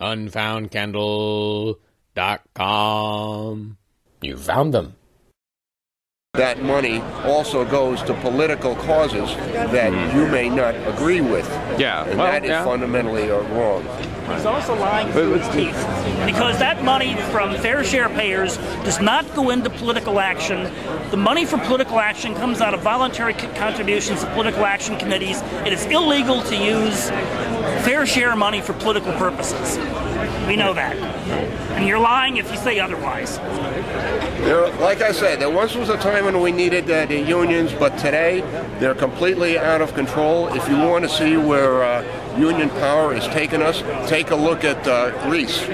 unfoundcandle.com. You found them. That money also goes to political causes that you may not agree with. Yeah, And well, that is yeah. fundamentally uh, wrong. He's also lying through his teeth because that money from fair share payers does not go into political action. The money for political action comes out of voluntary contributions to political action committees. It is illegal to use fair share of money for political purposes. We know that. And you're lying if you say otherwise. There, like I said, there once was a time when we needed uh, the unions, but today they're completely out of control. If you want to see where uh, union power is taking us, take a look at uh, Greece.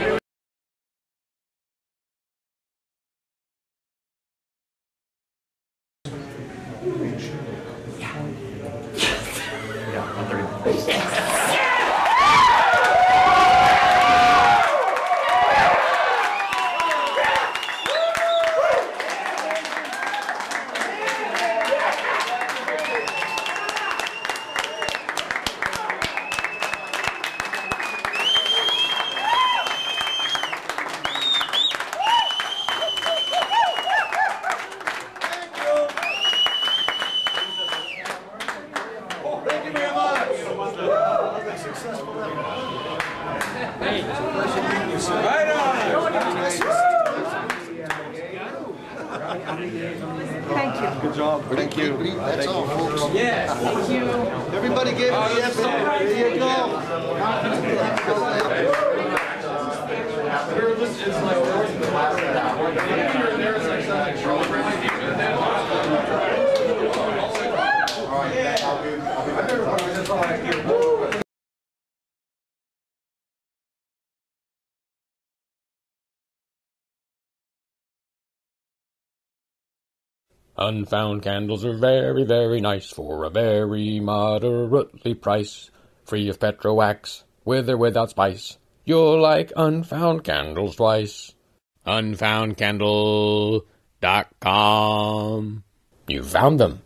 Good job. Thank you. That's all, folks. Yes. Thank you. Everybody gave me the effort. There you go. Unfound candles are very, very nice for a very moderately price. Free of petrowax, with or without spice. You'll like unfound candles twice. Unfoundcandle.com. You found them.